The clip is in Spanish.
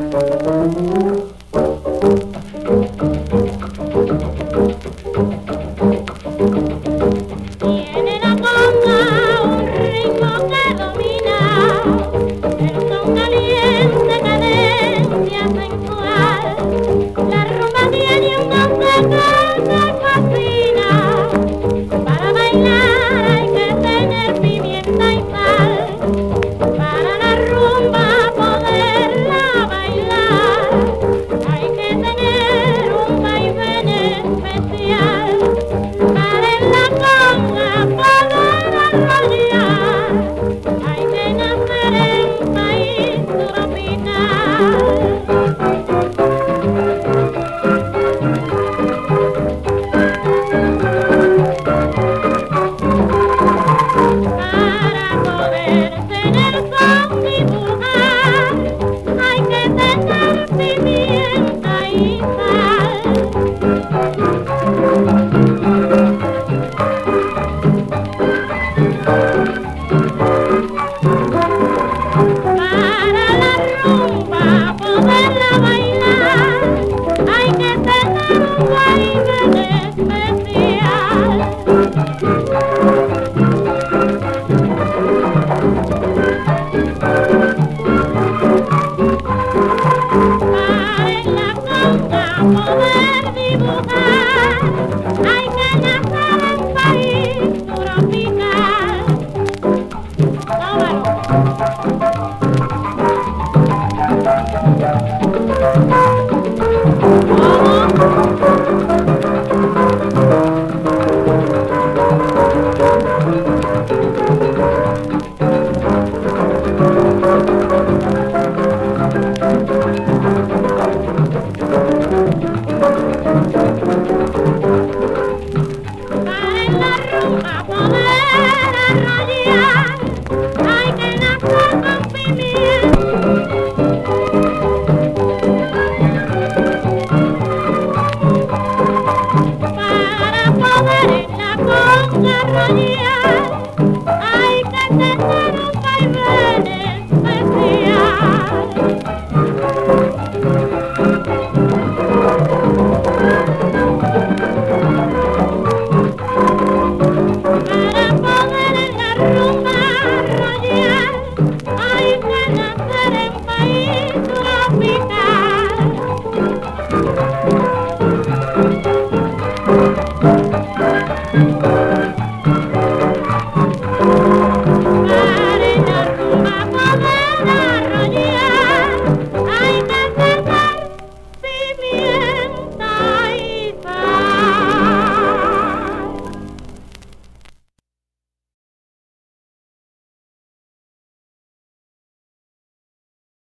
La rumba arrollar, hay que tener un